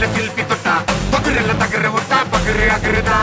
சில சில்பி தொட்டா பக்கரில் தகர ஒட்டா பக்கரு அகருதா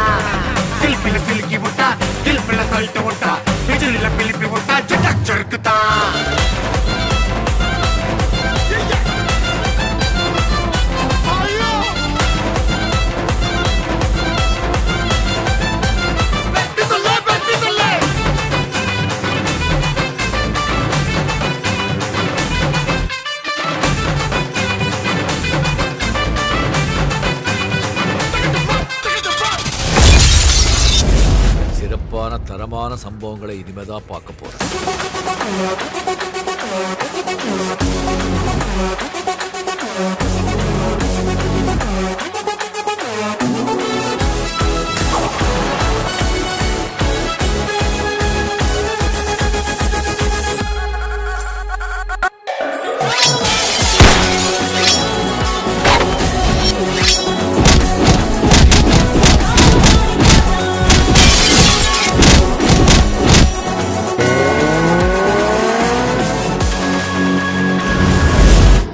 தரமான சம்பவங்களை இனிமே தான் பார்க்க போறேன்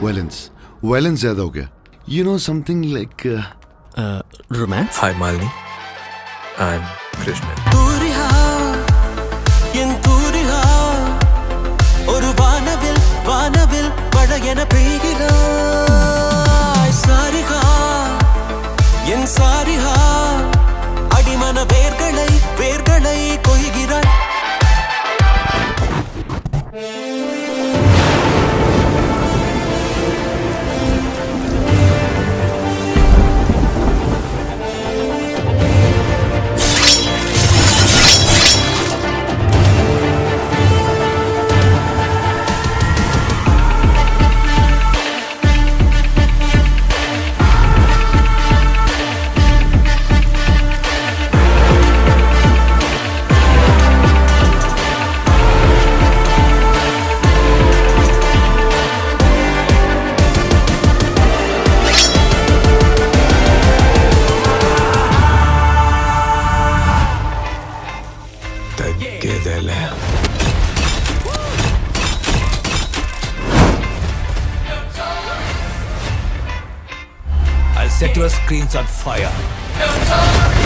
वेलेंस वेलेंस ज़्यादा हो गया you know something like romance hi Malini I am Krishna quédala. I'll set your screens on fire.